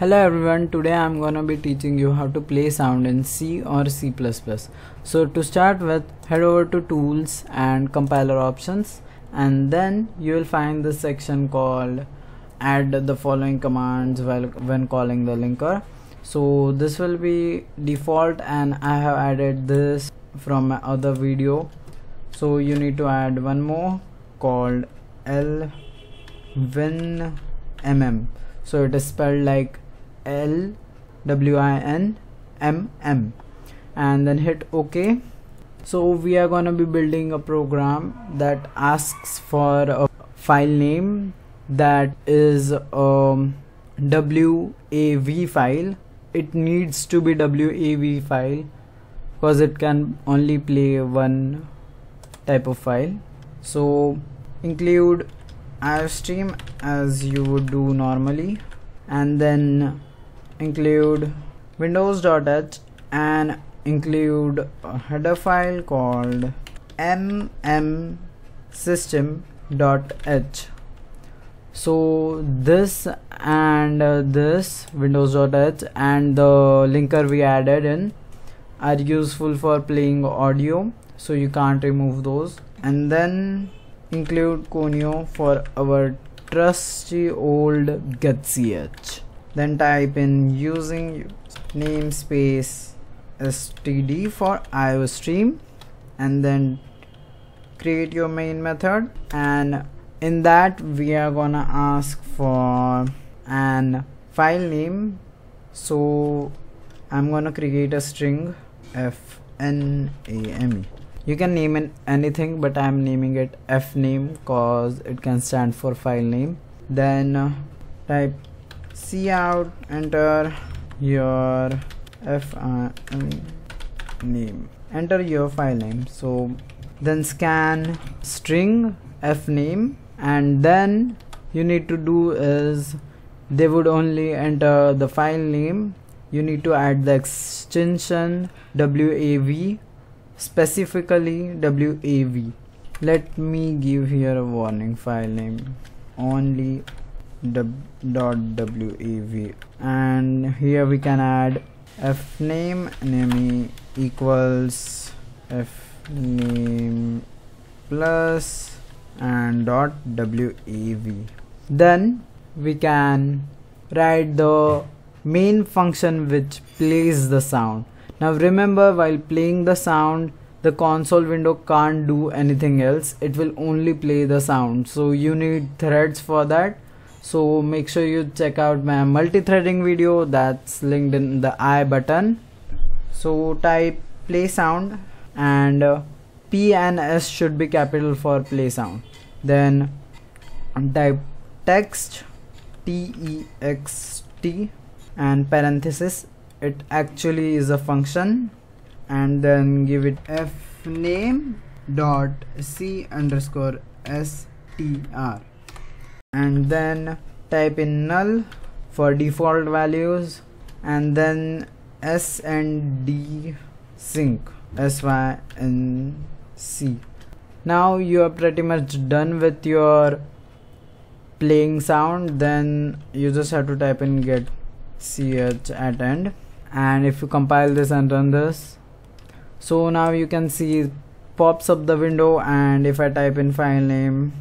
Hello everyone, today I'm gonna be teaching you how to play sound in C or C++. So to start with, head over to tools and compiler options and then you will find this section called add the following commands while when calling the linker. So this will be default and I have added this from my other video. So you need to add one more called L win mm so it is spelled like L W I N M M. And then hit OK. So we are to be building a program that asks for a file name that is a WAV file. It needs to be WAV file because it can only play one type of file. So include iostream as you would do normally. And then include windows.h and include a header file called mmsystem.h so this and this windows.h and the linker we added in are useful for playing audio so you can't remove those. And then include conio for our trusty old getch then type in using namespace std for iostream and then create your main method. And in that we are gonna ask for an file name. So I'm gonna create a string fname you can name it anything but I'm naming it fname cause it can stand for file name. Then uh, type cout enter your f uh, name. Enter your file name. So then scan string f name and then you need to do is they would only enter the file name. You need to add the extension wav specifically wav let me give here a warning. File name only dot wav and here we can add f name name equals f name plus and dot wav then we can write the main function which plays the sound. Now remember while playing the sound the console window can't do anything else. It will only play the sound. So you need threads for that so make sure you check out my multi-threading video that's linked in the i button. So type play sound and uh, p and s should be capital for play sound. Then type text t e x t and parenthesis. It actually is a function. And then give it f name dot c underscore str and then type in null for default values and then s and d sync s y n c. Now you are pretty much done with your playing sound then you just have to type in get ch at end. And if you compile this and run this so now you can see pops up the window and if I type in file name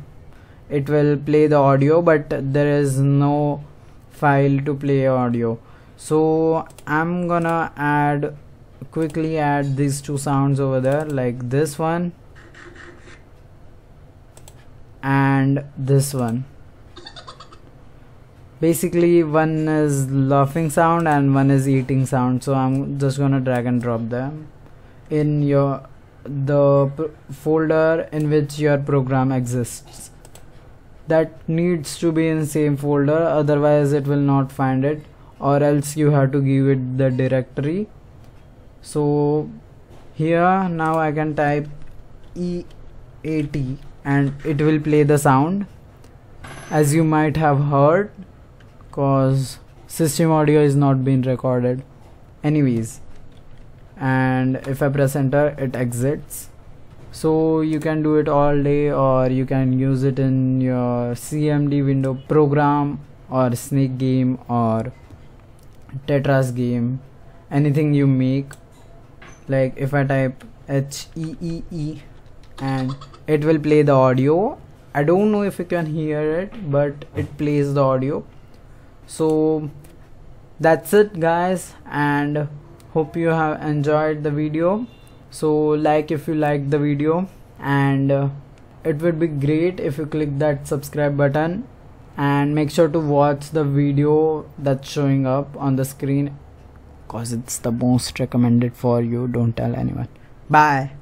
it will play the audio but there is no file to play audio. So I'm gonna add quickly add these two sounds over there like this one and this one. Basically one is laughing sound and one is eating sound so I'm just gonna drag and drop them in your the folder in which your program exists that needs to be in same folder otherwise it will not find it or else you have to give it the directory. So here now I can type EAT and it will play the sound. As you might have heard cause system audio is not being recorded. Anyways and if I press enter it exits so you can do it all day or you can use it in your cmd window program or snake game or tetris game. Anything you make like if i type h e e e and it will play the audio. I don't know if you can hear it but it plays the audio. So that's it guys and hope you have enjoyed the video so like if you like the video and uh, it would be great if you click that subscribe button and make sure to watch the video that's showing up on the screen because it's the most recommended for you. Don't tell anyone. Bye